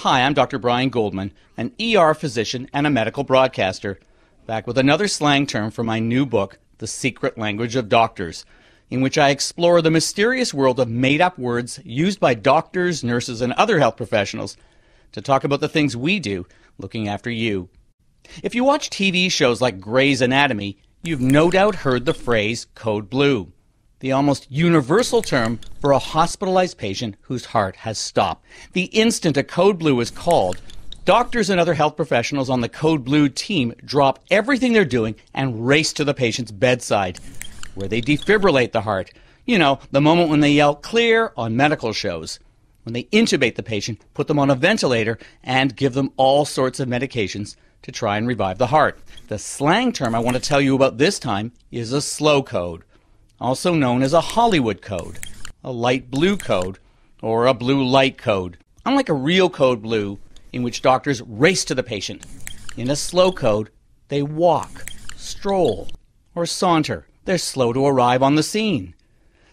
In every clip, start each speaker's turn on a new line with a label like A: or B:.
A: Hi, I'm Dr. Brian Goldman, an ER physician and a medical broadcaster, back with another slang term for my new book, The Secret Language of Doctors, in which I explore the mysterious world of made up words used by doctors, nurses, and other health professionals to talk about the things we do looking after you. If you watch TV shows like Grey's Anatomy, you've no doubt heard the phrase code blue the almost universal term for a hospitalized patient whose heart has stopped. The instant a code blue is called, doctors and other health professionals on the code blue team drop everything they're doing and race to the patient's bedside, where they defibrillate the heart. You know, the moment when they yell clear on medical shows. When they intubate the patient, put them on a ventilator, and give them all sorts of medications to try and revive the heart. The slang term I want to tell you about this time is a slow code also known as a Hollywood code, a light blue code, or a blue light code. Unlike a real code blue, in which doctors race to the patient, in a slow code, they walk, stroll, or saunter. They're slow to arrive on the scene,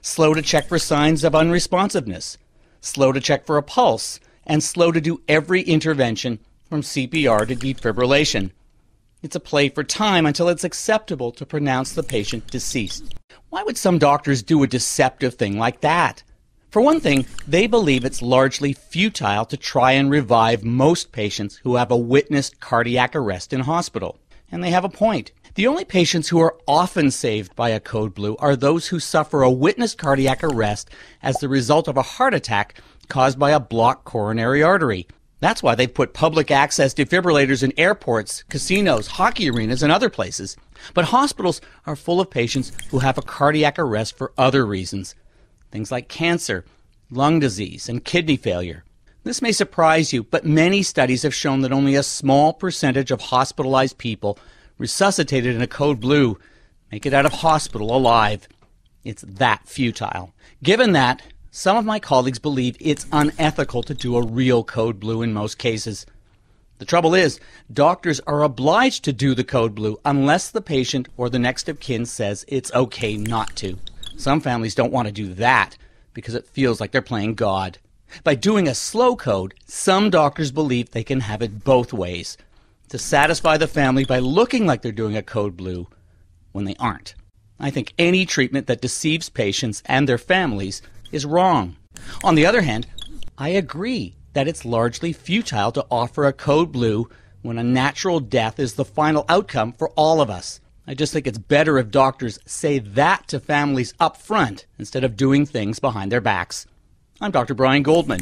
A: slow to check for signs of unresponsiveness, slow to check for a pulse, and slow to do every intervention from CPR to defibrillation. It's a play for time until it's acceptable to pronounce the patient deceased. Why would some doctors do a deceptive thing like that? For one thing, they believe it's largely futile to try and revive most patients who have a witnessed cardiac arrest in hospital. And they have a point. The only patients who are often saved by a code blue are those who suffer a witnessed cardiac arrest as the result of a heart attack caused by a blocked coronary artery. That's why they've put public access defibrillators in airports, casinos, hockey arenas, and other places. But hospitals are full of patients who have a cardiac arrest for other reasons. Things like cancer, lung disease, and kidney failure. This may surprise you, but many studies have shown that only a small percentage of hospitalized people resuscitated in a code blue make it out of hospital alive. It's that futile. Given that, some of my colleagues believe it's unethical to do a real code blue in most cases. The trouble is, doctors are obliged to do the code blue unless the patient or the next of kin says it's okay not to. Some families don't want to do that because it feels like they're playing God. By doing a slow code, some doctors believe they can have it both ways to satisfy the family by looking like they're doing a code blue when they aren't. I think any treatment that deceives patients and their families is wrong. On the other hand, I agree that it's largely futile to offer a code blue when a natural death is the final outcome for all of us. I just think it's better if doctors say that to families up front instead of doing things behind their backs. I'm Dr. Brian Goldman.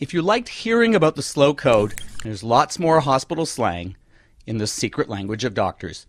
A: If you liked hearing about the slow code, there's lots more hospital slang in the secret language of doctors.